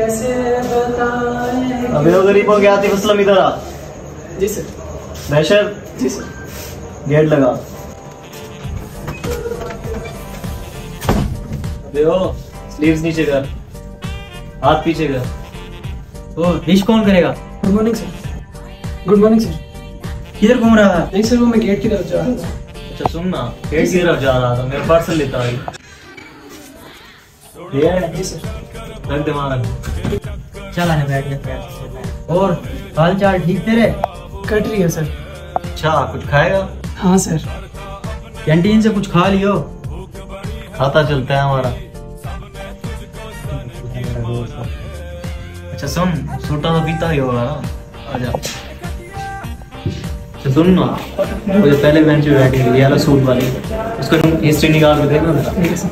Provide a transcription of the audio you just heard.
कैसे बताएँ? अबे वो गरीब हो गया आतिफ असलम इधर आ जी सर। बैशर। जी सर। गेट लगा। ओ स्लीव्स नीचे कर। हाथ पीछे कर। ओ डिश कौन करेगा? Good morning sir good morning sir किधर घूम रहा था नहीं सर वो मैं गेट की तरफ़ जा रहा था। अच्छा सुन ना गेट की तरफ़ जा रहा था। मेरा पार्सल लेता आई चल आने बैठ गया और हाल चाल ठीक तेरे? कट रही है सर। अच्छा कुछ खाएगा? हाँ सर। कैंटीन से कुछ खा लियो। खाता चलता है हमारा। अच्छा सुन सूटा तो पीता ही होगा ना। आजा अच्छा सुन ना। जो पहले बेंच पे बैठी वाला सूट वाली उसका हिस्ट्री निकाल के देखना जरा। ठीक है सर।